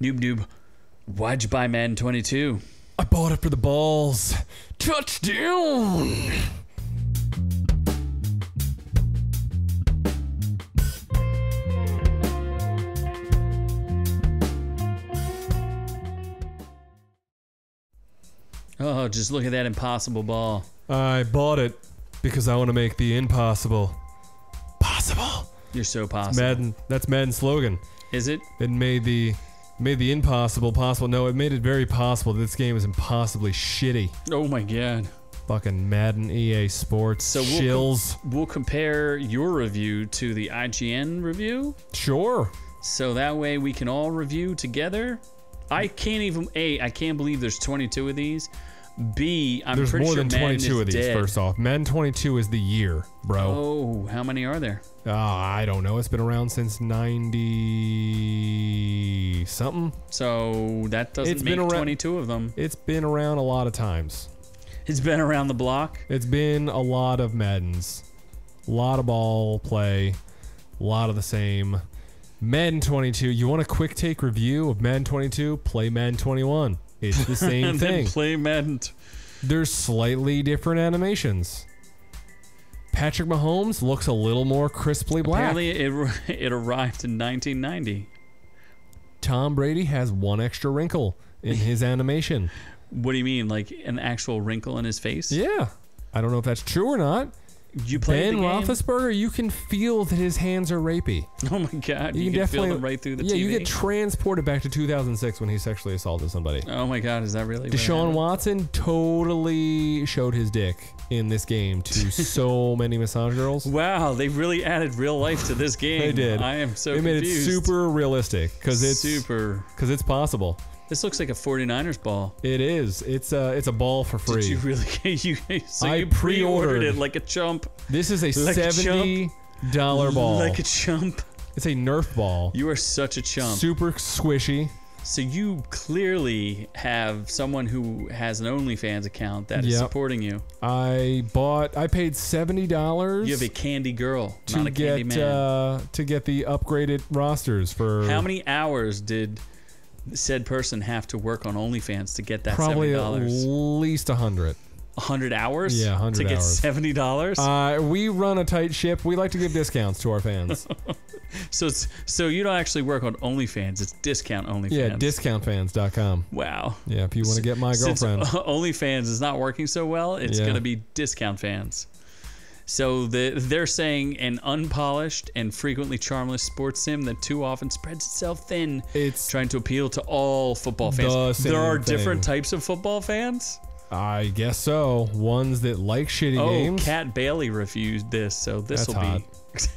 Noob noob. Why'd you buy Madden 22? I bought it for the balls. Touchdown! Oh, just look at that impossible ball. I bought it because I want to make the impossible possible. You're so possible. Madden. That's Madden's slogan. Is it? It made the made the impossible possible. No, it made it very possible. that This game is impossibly shitty. Oh my god. Fucking Madden, EA Sports, So we'll. We'll compare your review to the IGN review. sure. So that way we can all review together. I can't even A, I can't believe there's 22 of these. B, I'm There's pretty more sure than Madden 22 is of these. dead. First off, Madden 22 is the year, bro. Oh, how many are there? Ah, I don't know. It's been around since 90 something. So that doesn't It's make been around- 22 of them. It's been around a lot of times. It's been around the block. It's been a lot of Maddens. A lot of ball play. A lot of the same. Madden 22. You want a quick take review of Madden 22? Play Madden 21. It's the same and then thing. play Madden. t- There's slightly different animations. Patrick Mahomes looks a little more crisply black. Apparently, it it arrived in 1990. Tom Brady has one extra wrinkle in his animation. What do you mean, like an actual wrinkle in his face? Yeah. I don't know if that's true or not. You played Ben the game? Roethlisberger, you can feel that his hands are rapey. Oh my god, You, you, can can feel definitely them right through the yeah. TV. You get transported back to 2006 when he sexually assaulted somebody. oh my god, is that really? Deshaun? Watson totally showed his dick in this game to so many massage girls. Wow, they really added real life to this game. They did. I am so they made it confused. super realistic because it's super. because it's possible. This looks like a 49ers ball. It is. It's a it's a ball for free. Did you really? you so I you pre-ordered it like a chump, this is a Like a seventy dollar ball. like a chump. it's a Nerf ball. You are such a chump. Super squishy. So you clearly have someone who has an OnlyFans account that is Yep. supporting you. I bought. I paid seventy dollars. You have a candy girl, to not a candy get man. uh, to get the upgraded rosters for How many hours did said person have to work on OnlyFans to get that probably seventy at least a hundred. hundred hours? Yeah, 100 to get hours. seventy dollars. Uh, we run a tight ship. We like to give discounts to our fans. so it's so you don't actually work on OnlyFans. It's discount OnlyFans. yeah, discountfans.com. Wow. Yeah, if you want to get my Since girlfriend. OnlyFans is not working so well, it's Yeah. gonna be discount fans. So the, they're saying an unpolished and frequently charmless sports sim that too often spreads itself thin, It's trying to appeal to all football fans. The there are thing. different types of football fans. I guess so. Ones that like shitty Oh, games. Kat Bailey refused this, so this will That's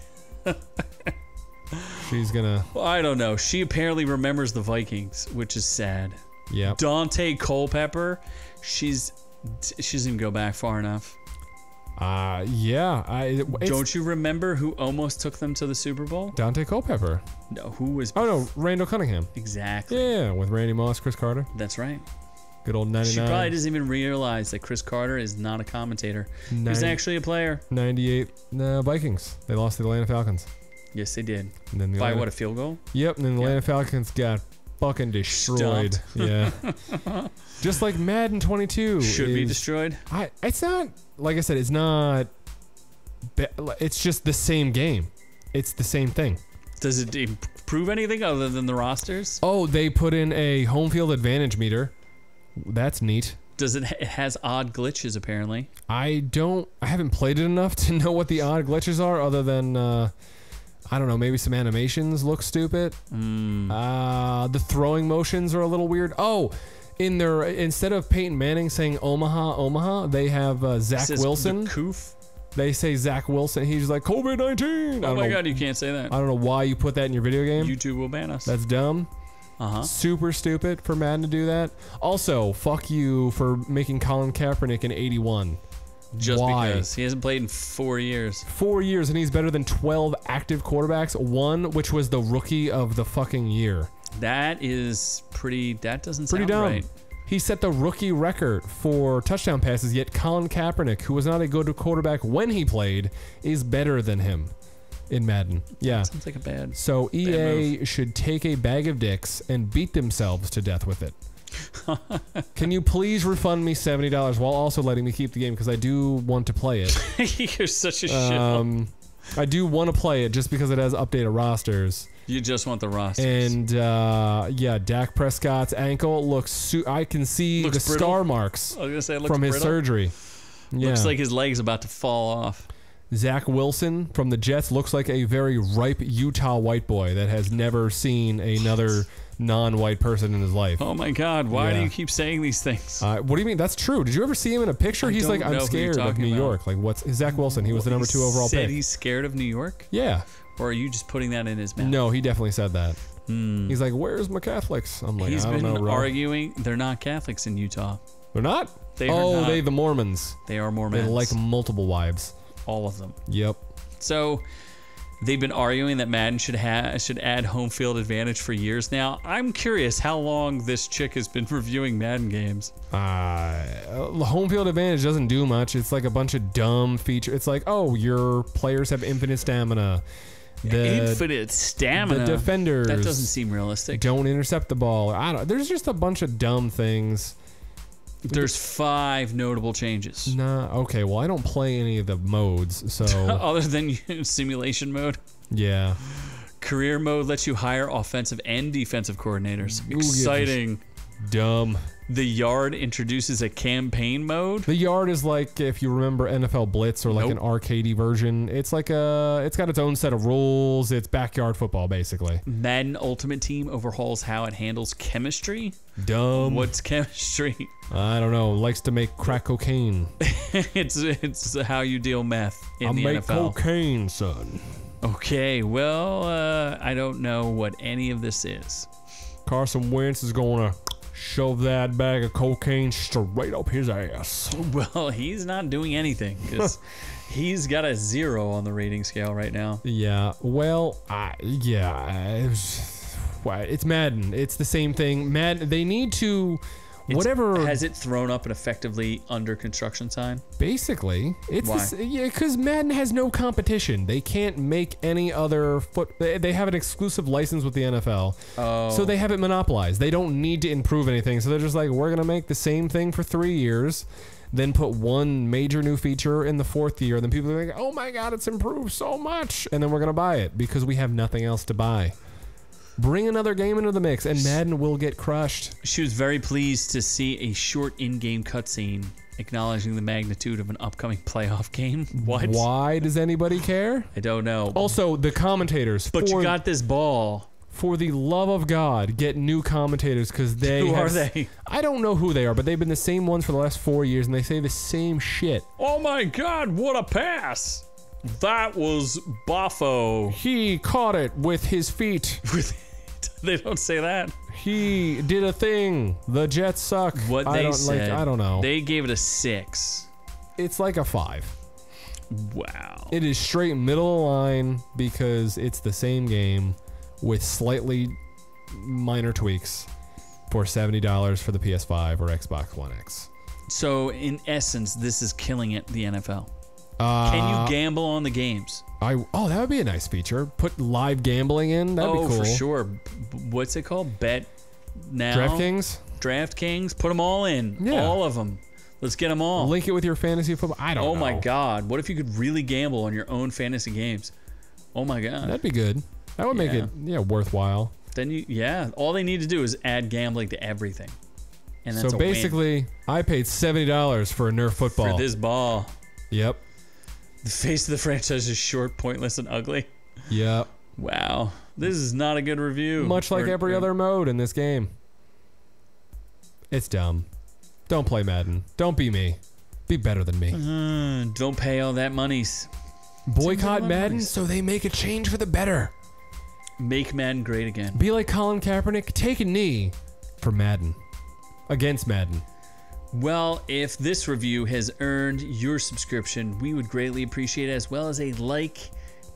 be. She's gonna. Well, I don't know. She apparently remembers the Vikings, which is sad. Yeah. Dante Culpepper, she's she doesn't even go back far enough. Uh, yeah. I Don't you remember who almost took them to the Super Bowl? Dante Culpepper. No, who was Oh no, Randall Cunningham. exactly? Yeah, with Randy Moss, Cris Carter. That's right. Good old 99. She probably doesn't even realize that Cris Carter is not a commentator. He's actually a player. 98 uh, Vikings. They lost to the Atlanta Falcons. Yes, they did. And then the By Atlanta, what a field goal? Yep, and then the Yeah. Atlanta Falcons got fucking destroyed. Yeah. Just like Madden 22 Should be destroyed. I it's not like I said it's not it's just the same game. It's the same thing. Does it improve anything other than the rosters? Oh, they put in a home field advantage meter. That's neat. Does it? It has odd glitches apparently. I don't I haven't played it enough to know what the odd glitches are other than uh I don't know, maybe some animations look stupid. Mm. Uh the throwing motions are a little weird. Oh, in their instead of Peyton Manning saying Omaha, Omaha, they have uh, Zach Wilson. The coof. They say Zach Wilson. He's like COVID nineteen. Oh my god, you can't say that. I don't know why you put that in your video game. YouTube will ban us. That's dumb. Uh huh. Super stupid for Madden to do that. Also, fuck you for making Colin Kaepernick an 81. Just Why? because he hasn't played in four years. Four years and he's better than 12 active quarterbacks. One, which was the rookie of the fucking year. That is pretty. That doesn't Pretty sound dumb. right. He set the rookie record for touchdown passes, yet Colin Kaepernick, who was not a good quarterback when he played, is better than him. in Madden. Yeah. Sounds like a bad. So EA should take a bag of dicks and beat themselves to death with it. Can you please refund me seventy dollars while also letting me keep the game because I do want to play it. You're such a shit. Um, I do want to play it just because it has updated rosters. You just want the roster. And uh, yeah, Dak Prescott's ankle looks. Su- I can see Looks the brittle? star marks I was gonna say from his surgery. Yeah. Looks like his leg's about to fall off. Zach Wilson from the Jets looks like a very ripe Utah white boy that has never seen another non-white person in his life. Oh my God! Why do you keep saying these things? Uh, what do you mean? That's true. Did you ever see him in a picture? I he's like, I'm scared of New about. York. Like, what's Zach Wilson? He was the number two overall said pick. he's scared of New York, Yeah. or are you just putting that in his mouth? No, he definitely said that. He's like, where's my Catholics? I'm like, Hmm. He's I don't been know, arguing they're not Catholics in Utah. They're not. They are oh, not. they the Mormons. They are Mormons. They like multiple wives. All of them. Yep. So they've been arguing that Madden should ha- should add home field advantage for years now. I'm curious how long this chick has been reviewing Madden games. Uh, home field advantage doesn't do much. It's like a bunch of dumb feature. It's like, oh, your players have infinite stamina. The Infinite stamina. the defenders That doesn't seem realistic. don't intercept the ball. I don't. There's just a bunch of dumb things. There's five notable changes. Nah. Okay. Well, I don't play any of the modes, so Other than simulation mode, yeah. career mode lets you hire offensive and defensive coordinators. Who gives a Exciting. Dumb. The yard introduces a campaign mode. The yard is like if you remember NFL Blitz or like Nope. an arcadey version. It's like a. It's got its own set of rules. It's backyard football basically. Madden Ultimate Team overhauls how it handles chemistry. Dumb. What's chemistry? I don't know. Likes to make crack cocaine. it's it's how you deal meth in I the make NFL. cocaine, son. Okay, well, uh, I don't know what any of this is. Carson Wentz is gonna shove that bag of cocaine straight up his ass. Well, he's not doing anything because he's got a zero on the rating scale right now. Yeah. Well, I yeah. It was, it's Madden. It's the same thing. Madden. They need to. It's- Whatever. Has it thrown up an effectively under construction sign? Basically, it's Why? yeah, because Madden has no competition. They can't make any other foot. They, they have an exclusive license with the NFL, Oh. so they oh. have it monopolized. They don't need to improve anything. So they're just like, we're gonna make the same thing for three years, then put one major new feature in the fourth year. and Then people are like, oh my god, it's improved so much, and then we're gonna buy it because we have nothing else to buy. Bring another game into the mix, and Madden will get crushed. She was very pleased to see a short in-game cutscene acknowledging the magnitude of an upcoming playoff game. What? Why does anybody care? I don't know. Also, the commentators. but for you got this ball. for the love of God, get new commentators because they. Who are they? I don't know who they are, but they've been the same ones for the last four years, and they say the same shit. Oh my God! What a pass! That was Boffo. He caught it with his feet. they don't say that. He did a thing. The Jets suck. What I they don't said. like. I don't know. They gave it a six. it's like a five. Wow. It is straight middle of line because it's the same game with slightly minor tweaks for seventy dollars for the PS5 or Xbox One X. so in essence, this is killing it. The NFL. Uh, Can you gamble on the games? I oh that would be a nice feature. Put live gambling in. That'd oh, be cool. for sure. What's it called? Bet now. DraftKings. DraftKings. Put them all in. Yeah. All of them. Let's get them all. Link it with your fantasy football. I don't oh know. my God! What if you could really gamble on your own fantasy games? Oh my God! That'd be good. That would make it yeah worthwhile. Then you, yeah, all they need to do is add gambling to everything, and that's so win basically, I paid seventy dollars for a Nerf football. for this ball. Yep. The face of the franchise is short, pointless, and ugly. Yep. Wow, this is not a good review. Much like Or- every or- other mode in this game. It's dumb. Don't play Madden. Don't be me. Be better than me. Uh, don't pay all that monies. Boycott Madden so they make a change for the better. Make Madden great again. Be like Colin Kaepernick. Take a knee for Madden. Against Madden. Well, if this review has earned your subscription, we would greatly appreciate it, as well as a like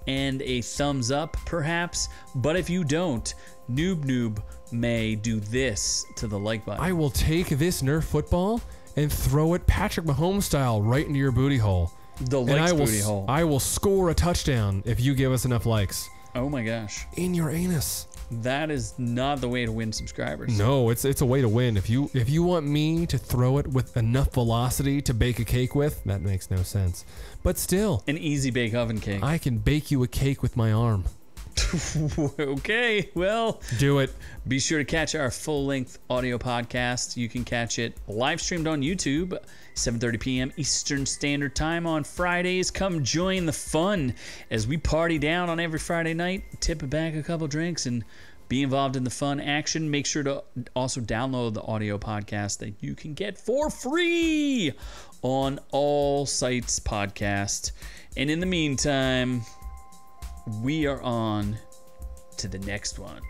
and a thumbs up, perhaps. But if you don't, Noob Noob may do this to the like button. I will take this Nerf football and throw it Patrick Mahomes style right into your booty hole. The and likes I will booty hole. I will score a touchdown if you give us enough likes oh my gosh. in your anus. That is not the way to win subscribers. No, it's it's a way to win. If you if you want me to throw it with enough velocity to bake a cake with, that makes no sense. But still, An easy bake oven cake. I can bake you a cake with my arm. okay, well, Do it. be sure to catch our full-length audio podcast. You can catch it live streamed on YouTube, 7:30 p.m. Eastern Standard Time on Fridays. Come join the fun as we party down on every Friday night. Tip back a couple drinks and be involved in the fun action. Make sure to also download the audio podcast that you can get for free on all sites podcast. And in the meantime, we are on to the next one.